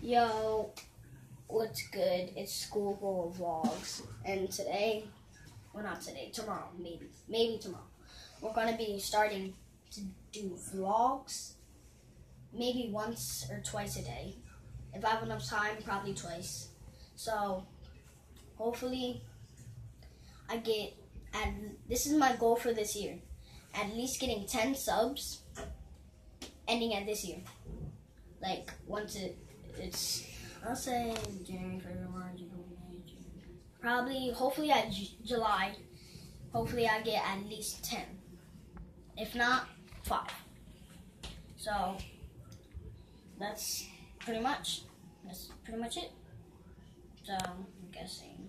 Yo, what's good? It's Scoogle Vlogs, and today, well, not today, tomorrow, maybe, maybe tomorrow, we're gonna be starting to do vlogs, maybe once or twice a day. If I have enough time, probably twice. So, hopefully, I get, and this is my goal for this year, at least getting 10 subs, ending at this year. Like, once it it's I'll say January, March, June. Probably, hopefully at J- July, hopefully I get at least ten. If not, five. So that's pretty much that's pretty much it. So I'm guessing.